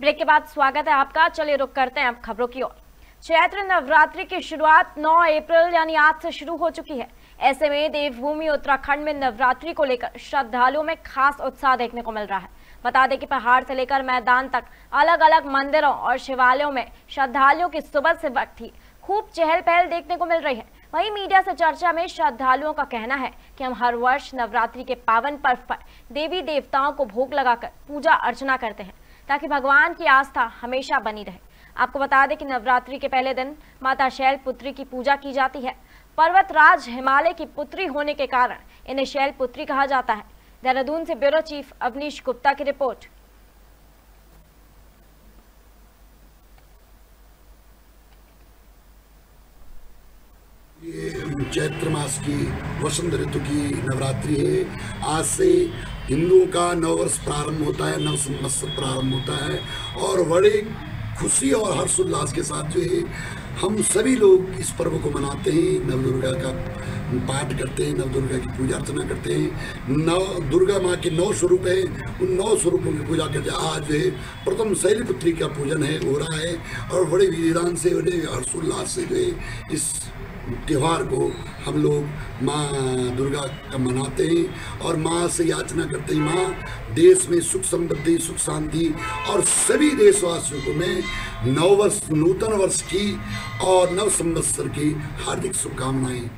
Break के बाद स्वागत है आपका। चलिए रुक करते हैं अब खबरों की ओर। चैत्र नवरात्रि की शुरुआत 9 अप्रैल यानी आज से शुरू हो चुकी है। ऐसे में देवभूमि उत्तराखंड में नवरात्रि को लेकर श्रद्धालुओं में खास उत्साह देखने को मिल रहा है। बता दें कि पहाड़ से लेकर मैदान तक अलग अलग मंदिरों और शिवालयों में श्रद्धालुओं की सुबह से वक्त ही खूब चहल पहल देखने को मिल रही है। वहीं मीडिया से चर्चा में श्रद्धालुओं का कहना है कि हम हर वर्ष नवरात्रि के पावन पर्व पर देवी देवताओं को भोग लगाकर पूजा अर्चना करते हैं। ताकि भगवान की आस्था हमेशा बनी रहे। आपको बता दें कि नवरात्रि के पहले दिन माता शैल पुत्री की पूजा की जाती है। पर्वत राज हिमालय की पुत्री होने के कारण इन्हें शैल पुत्री कहा जाता है। देहरादून से ब्यूरो चीफ अवनीश गुप्ता की रिपोर्ट। ये चैत्र मास की वसंत ऋतु की नवरात्रि है। आज से हिंदुओं का नववर्ष प्रारंभ होता है, नव संवत्सर प्रारंभ होता है और बड़े खुशी और हर्षोल्लास के साथ जो है हम सभी लोग इस पर्व को मनाते हैं नव दुर्गा का पाठ करते हैं नव दुर्गा की पूजा अर्चना करते हैं। नव दुर्गा माँ के नौ स्वरूप हैं, उन नौ स्वरूपों की पूजा करते आज जो है, प्रथम शैलपुत्री का पूजन है, हो रहा है, और बड़े विधान से, बड़े हर्षोल्लास से जो है, इस त्यौहार को हम लोग माँ दुर्गा का मनाते हैं, और माँ से याचना करते हैं माँ, देश में सुख समृद्धि, सुख शांति, और सभी देशवासियों को मैं नव वर्ष, नूतन वर्ष की और नव संवत्सर की हार्दिक शुभकामनाएँ।